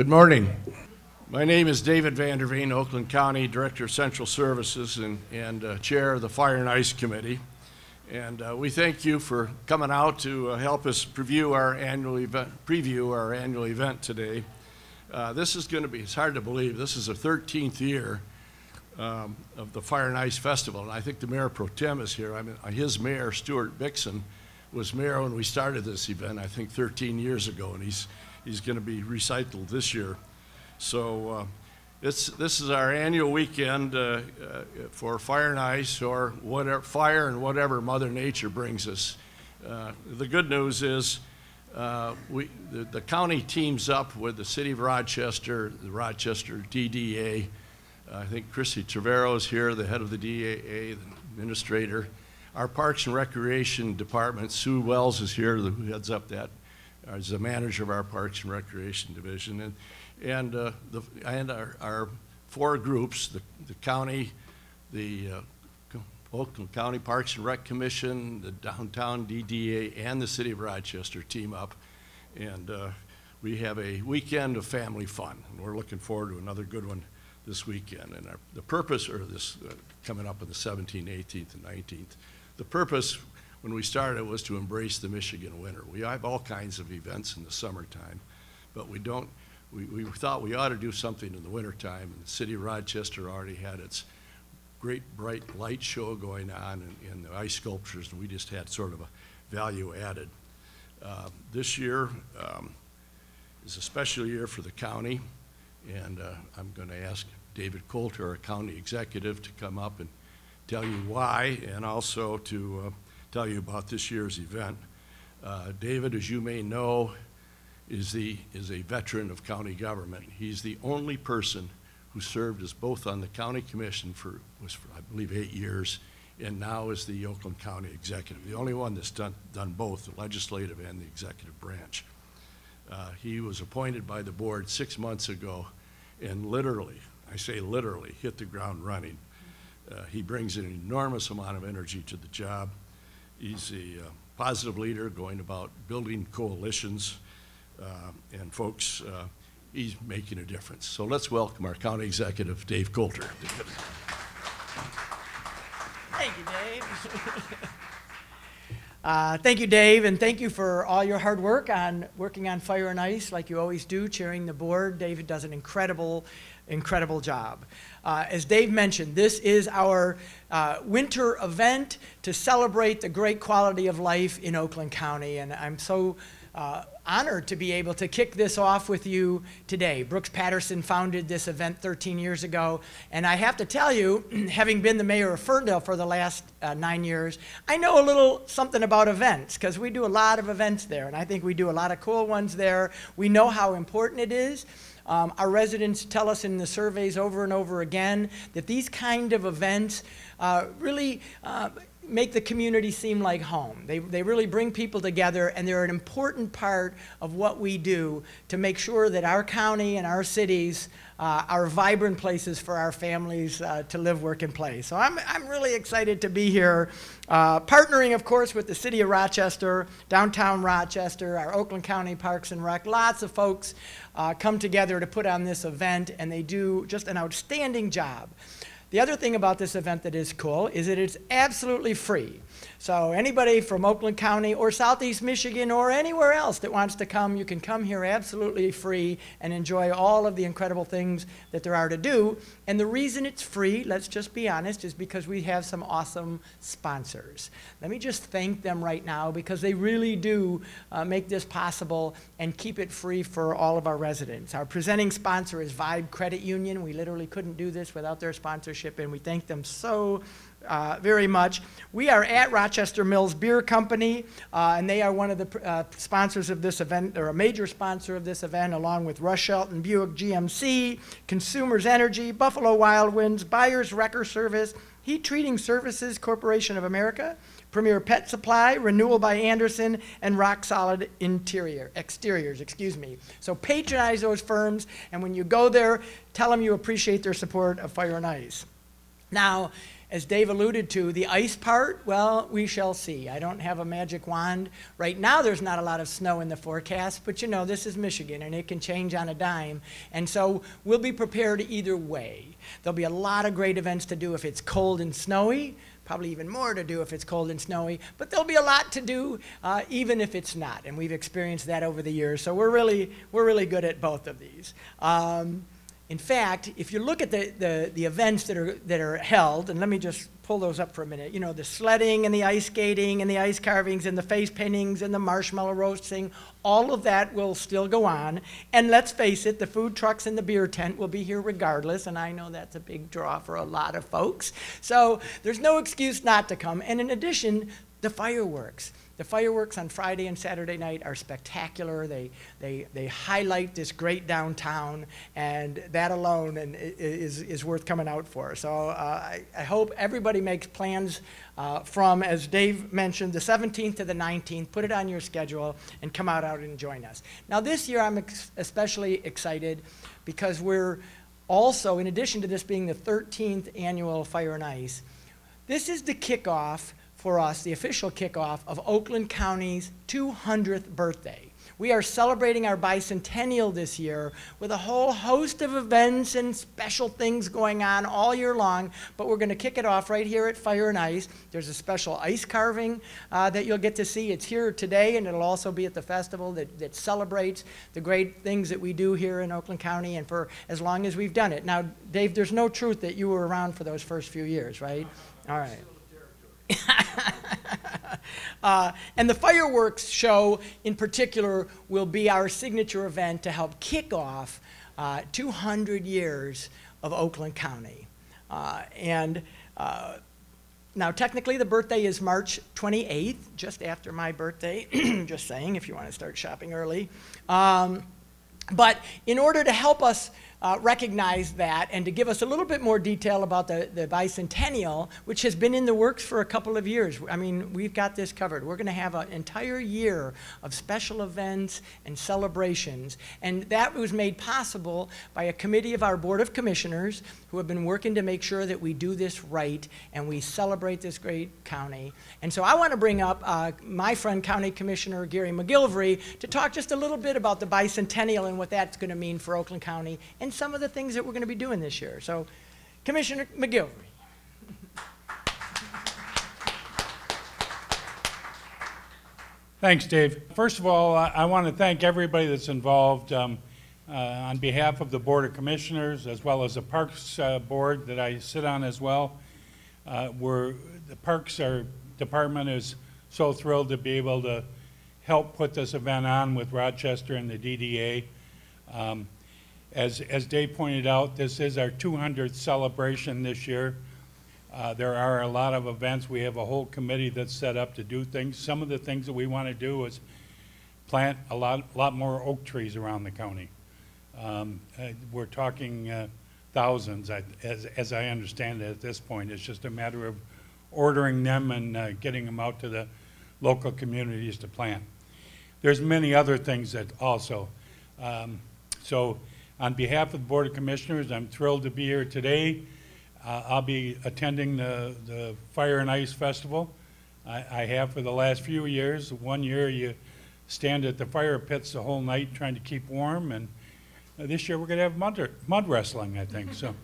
Good morning. My name is David Vanderveen, Oakland County Director of Central Services and, and uh, Chair of the Fire and Ice Committee. And uh, we thank you for coming out to uh, help us preview our annual event, preview our annual event today. Uh, this is going to be, it's hard to believe, this is the 13th year um, of the Fire and Ice Festival. And I think the Mayor Pro Tem is here. I mean, his mayor, Stuart Bikson, was mayor when we started this event, I think 13 years ago, and he's he's going to be recycled this year. So uh, it's, this is our annual weekend uh, uh, for fire and ice or whatever, fire and whatever Mother Nature brings us. Uh, the good news is uh, we, the, the, county teams up with the city of Rochester, the Rochester DDA. I think Kristi Trevarrow is here, the head of the DAA, the administrator. Our Parks and Recreation Department, Sue Wells is here, who heads up that as the manager of our Parks and Recreation Division. And, and, uh, the, and our, our four groups, the, the county, the uh, Oakland County Parks and Rec Commission, the downtown DDA, and the city of Rochester team up. And uh, we have a weekend of family fun. And we're looking forward to another good one this weekend. And our, the purpose, or this uh, coming up on the 17th, 18th, and 19th, the purpose when we started it was to embrace the Michigan winter. We have all kinds of events in the summertime, but we don't, we, we thought we ought to do something in the wintertime, and the city of Rochester already had its great bright light show going on and, and the ice sculptures, and we just had sort of a value added. Uh, this year um, is a special year for the county, and uh, I'm going to ask David Coulter, our county executive, to come up and tell you why, and also to uh, tell you about this year's event. Uh, David, as you may know, is, the, is a veteran of county government. He's the only person who served as both on the county commission for, was for, I believe, eight years, and now is the Oakland County executive, the only one that's done, done both, the legislative and the executive branch. Uh, he was appointed by the board six months ago and literally, I say literally, hit the ground running. Uh, he brings an enormous amount of energy to the job. He's a uh, positive leader going about building coalitions. Uh, and folks, uh, he's making a difference. So let's welcome our county executive, Dave Coulter. Thank you, Dave. Uh, thank you, Dave, and thank you for all your hard work on working on Fire and Ice, like you always do, chairing the board. David does an incredible, incredible job. Uh, as Dave mentioned, this is our uh, winter event to celebrate the great quality of life in Oakland County, and I'm so uh, honored to be able to kick this off with you today. Brooks Patterson founded this event 13 years ago, and I have to tell you, having been the mayor of Ferndale for the last uh, nine years, I know a little something about events because we do a lot of events there, and I think we do a lot of cool ones there. We know how important it is. Um, our residents tell us in the surveys over and over again that these kind of events uh, really uh, make the community seem like home. They, they really bring people together, and they're an important part of what we do to make sure that our county and our cities uh, are vibrant places for our families uh, to live, work, and play. So I'm, I'm really excited to be here, uh, partnering, of course, with the City of Rochester, downtown Rochester, our Oakland County Parks and Rec. Lots of folks uh, come together to put on this event, and they do just an outstanding job. The other thing about this event that is cool is that it's absolutely free. So anybody from Oakland County or Southeast Michigan or anywhere else that wants to come, you can come here absolutely free and enjoy all of the incredible things that there are to do. And the reason it's free, let's just be honest, is because we have some awesome sponsors. Let me just thank them right now because they really do uh, make this possible and keep it free for all of our residents. Our presenting sponsor is Vibe Credit Union. We literally couldn't do this without their sponsorship, and we thank them so uh, very much. We are at Rochester Mills Beer Company, uh, and they are one of the uh, sponsors of this event, or a major sponsor of this event, along with Rush Shelton Buick GMC, Consumers Energy, Buffalo Wild Wings, Buyers Wrecker Service, Heat Treating Services Corporation of America, Premier Pet Supply, Renewal by Andersen, and Rock Solid Interior, Exteriors, excuse me. So patronize those firms, and when you go there, tell them you appreciate their support of Fire and Ice. Now, as Dave alluded to, the ice part, well, we shall see. I don't have a magic wand. Right now, there's not a lot of snow in the forecast, but you know, this is Michigan and it can change on a dime. And so we'll be prepared either way. There'll be a lot of great events to do if it's cold and snowy, probably even more to do if it's cold and snowy, but there'll be a lot to do uh, even if it's not. And we've experienced that over the years. So we're really, we're really good at both of these. Um, in fact, if you look at the, the, the events that are, that are held, and let me just pull those up for a minute, you know, the sledding and the ice skating and the ice carvings and the face paintings and the marshmallow roasting, all of that will still go on. And let's face it, the food trucks and the beer tent will be here regardless, and I know that's a big draw for a lot of folks. So there's no excuse not to come. And in addition, the fireworks. The fireworks on Friday and Saturday night are spectacular. They, they, they highlight this great downtown, and that alone and is, is worth coming out for. So uh, I, I hope everybody makes plans uh, from, as Dave mentioned, the 17th to the 19th. Put it on your schedule and come out, out and join us. Now, this year I'm especially excited because we're also, in addition to this being the 13th annual Fire and Ice, this is the kickoff for us the official kickoff of Oakland County's 200th birthday. We are celebrating our bicentennial this year with a whole host of events and special things going on all year long, but we're going to kick it off right here at Fire and Ice. There's a special ice carving uh, that you'll get to see. It's here today, and it'll also be at the festival that, that celebrates the great things that we do here in Oakland County and for as long as we've done it. Now, Dave, there's no truth that you were around for those first few years, right? All right. uh, and the fireworks show, in particular, will be our signature event to help kick off uh, 200 years of Oakland County. Uh, and uh, now, technically, the birthday is March 28th, just after my birthday. just saying, if you want to start shopping early. Um, but in order to help us uh, recognize that and to give us a little bit more detail about the, the bicentennial, which has been in the works for a couple of years. I mean, we've got this covered. We're going to have an entire year of special events and celebrations, and that was made possible by a committee of our Board of Commissioners who have been working to make sure that we do this right and we celebrate this great county. And so I want to bring up uh, my friend, County Commissioner Gary McGillivray, to talk just a little bit about the bicentennial and what that's going to mean for Oakland County and some of the things that we're going to be doing this year. So, Commissioner McGillivray. Thanks, Dave. First of all, I, I want to thank everybody that's involved. Um, uh, on behalf of the Board of Commissioners, as well as the Parks uh, Board that I sit on as well. Uh, we're, the Parks our Department is so thrilled to be able to help put this event on with Rochester and the DDA. Um, as, as Dave pointed out, this is our 200th celebration this year. Uh, there are a lot of events. We have a whole committee that's set up to do things. Some of the things that we want to do is plant a lot, lot more oak trees around the county. Um, uh, we're talking uh, thousands, as, as I understand it at this point. It's just a matter of ordering them and uh, getting them out to the local communities to plant. There's many other things that also. Um, so on behalf of the Board of Commissioners, I'm thrilled to be here today. Uh, I'll be attending the, the Fire and Ice Festival. I, I have for the last few years. One year you stand at the fire pits the whole night trying to keep warm and uh, this year we're going to have mud, mud wrestling, I think. So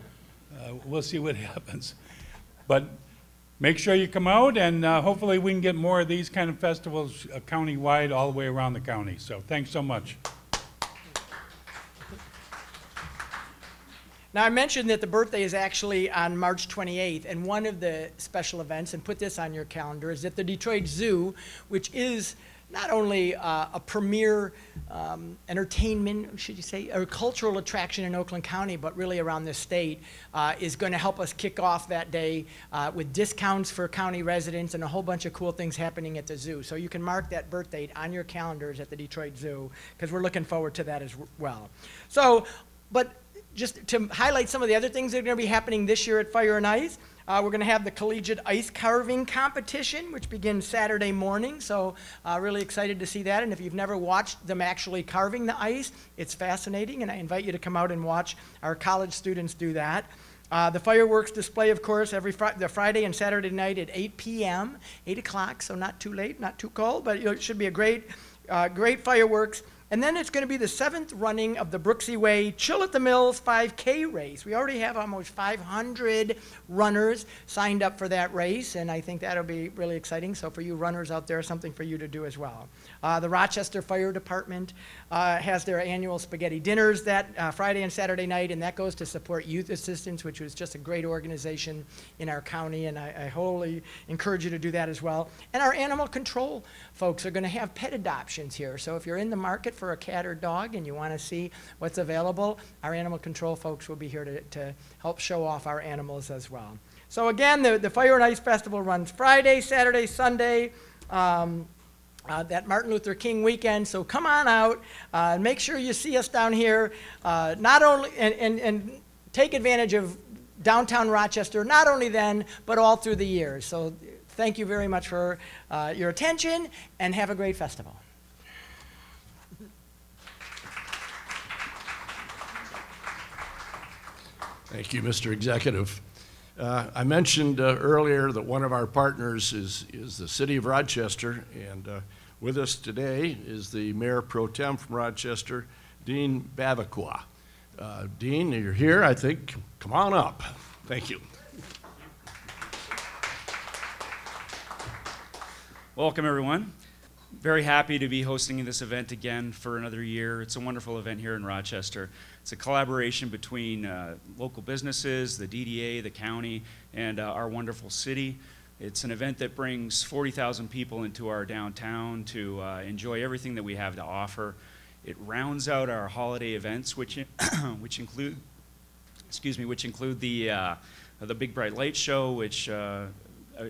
uh, we'll see what happens. But make sure you come out, and uh, hopefully we can get more of these kind of festivals uh, county-wide all the way around the county. So thanks so much. Now, I mentioned that the birthday is actually on March 28th, and one of the special events, and put this on your calendar, is that the Detroit Zoo, which is not only uh, a premier um, entertainment, should you say, or cultural attraction in Oakland County, but really around the state, uh, is going to help us kick off that day uh, with discounts for county residents and a whole bunch of cool things happening at the zoo. So you can mark that birth date on your calendars at the Detroit Zoo because we're looking forward to that as well. So, but just to highlight some of the other things that are going to be happening this year at Fire and Ice. Uh, we're going to have the collegiate ice carving competition, which begins Saturday morning. So, uh, really excited to see that. And if you've never watched them actually carving the ice, it's fascinating. And I invite you to come out and watch our college students do that. Uh, the fireworks display, of course, every Fri- the Friday and Saturday night at 8 p.m., 8 o'clock, so not too late, not too cold, but it should be a great, uh, great fireworks. And then it's going to be the seventh running of the Brooksie Way Chill at the Mills 5K race. We already have almost 500 runners signed up for that race, and I think that'll be really exciting. So for you runners out there, something for you to do as well. Uh, the Rochester Fire Department uh, has their annual spaghetti dinners that uh, Friday and Saturday night, and that goes to support Youth Assistance, which is just a great organization in our county, and I, I wholly encourage you to do that as well. And our animal control folks are going to have pet adoptions here. So if you're in the market for a cat or dog and you want to see what's available, our animal control folks will be here to, to help show off our animals as well. So again, the, the Fire and Ice Festival runs Friday, Saturday, Sunday. Um, uh, that Martin Luther King weekend. So come on out, uh, and make sure you see us down here. Uh, not only and, and, and take advantage of downtown Rochester, not only then, but all through the years. So thank you very much for uh, your attention, and have a great festival. Thank you, Mr. Executive. Uh, I mentioned uh, earlier that one of our partners is, is the City of Rochester, and uh, with us today is the Mayor Pro Tem from Rochester, Dean Bevacqua. Uh, Dean, you're here, I think. Come on up. Thank you. Welcome, everyone. Very happy to be hosting this event again for another year. It's a wonderful event here in Rochester. It's a collaboration between uh, local businesses, the DDA, the county, and uh, our wonderful city. It's an event that brings 40,000 people into our downtown to uh, enjoy everything that we have to offer. It rounds out our holiday events, which, which include, excuse me, which include the, uh, the Big Bright Light Show, which uh,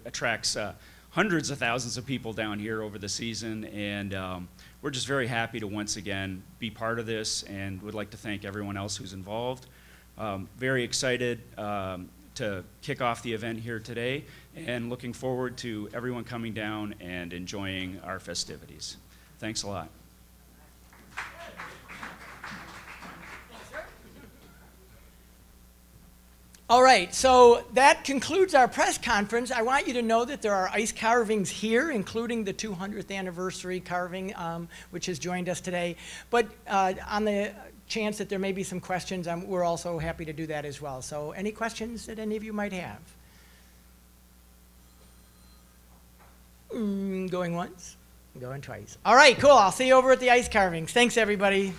attracts uh, hundreds of thousands of people down here over the season, and um, we're just very happy to once again be part of this and would like to thank everyone else who's involved. Um, very excited um, to kick off the event here today and looking forward to everyone coming down and enjoying our festivities. Thanks a lot. All right, so that concludes our press conference. I want you to know that there are ice carvings here, including the 200th anniversary carving, um, which has joined us today. But uh, on the chance that there may be some questions, um, we're also happy to do that as well. So, any questions that any of you might have? Mm, going once, going twice. All right, cool. I'll see you over at the ice carvings. Thanks, everybody.